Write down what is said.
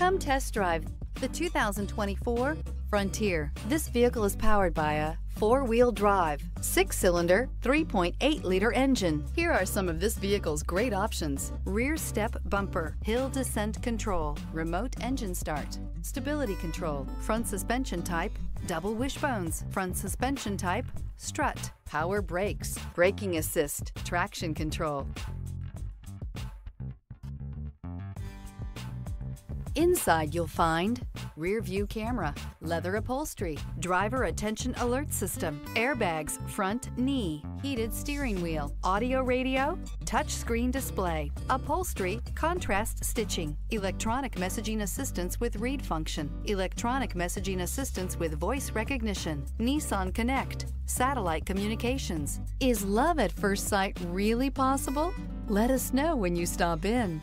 Come test drive the 2024 Frontier. This vehicle is powered by a four-wheel drive, six-cylinder, 3.8-liter engine. Here are some of this vehicle's great options. Rear step bumper, hill descent control, remote engine start, stability control, front suspension type, double wishbones, front suspension type, strut, power brakes, braking assist, traction control, Inside you'll find rear view camera, leather upholstery, driver attention alert system, airbags, front knee, heated steering wheel, audio radio, touchscreen display, upholstery, contrast stitching, electronic messaging assistance with read function, electronic messaging assistance with voice recognition, Nissan Connect, satellite communications. Is love at first sight really possible? Let us know when you stop in.